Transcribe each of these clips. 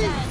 Please.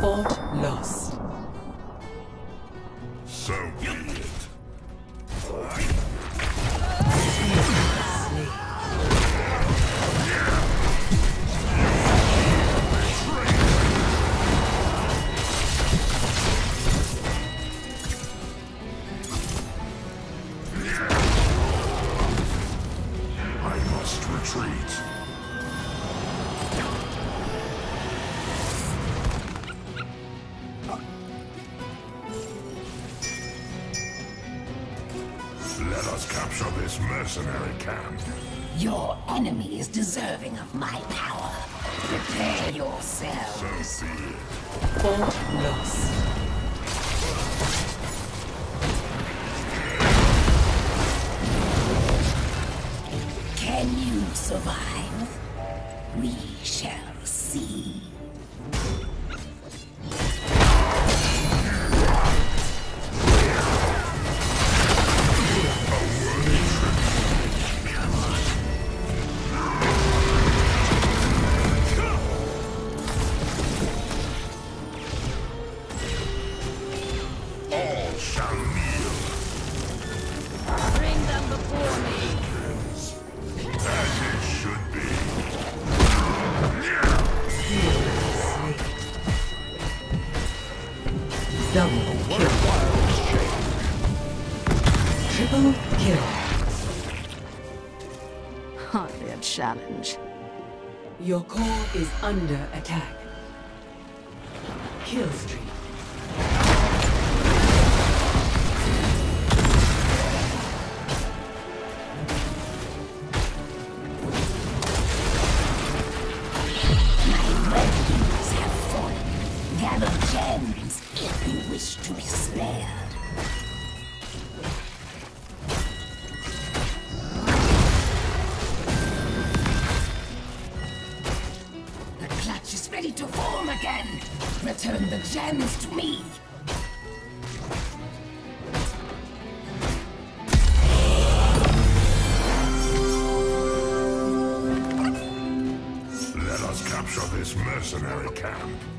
Fort lost. This mercenary camp. Your enemy is deserving of my power. Prepare yourselves. So be it. Fort lost. Can you survive? We shall see. Double kill. Triple kill. Hardly a challenge. Your core is under attack. Kill streak. Return the gems to me. Let us capture this mercenary camp.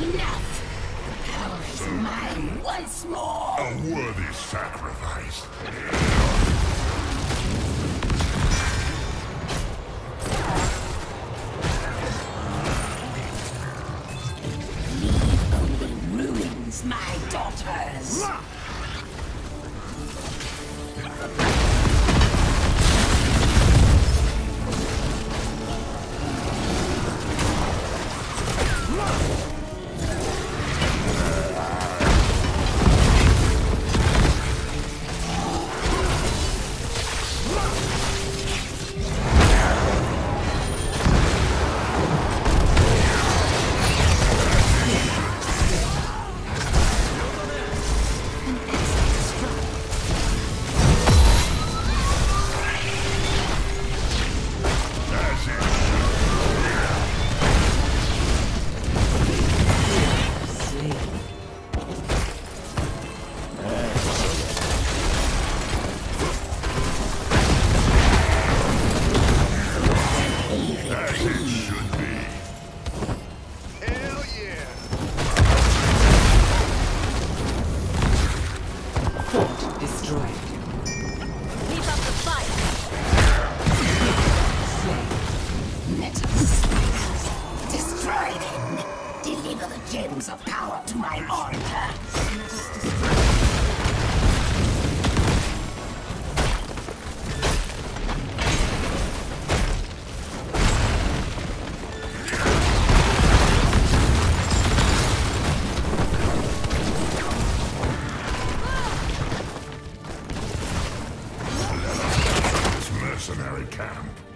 Enough. The power is mine once more. A worthy sacrifice. Leave only ruins, my daughters. camp.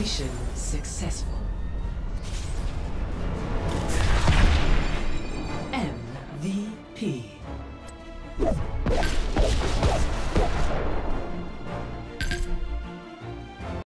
Operation successful. MVP.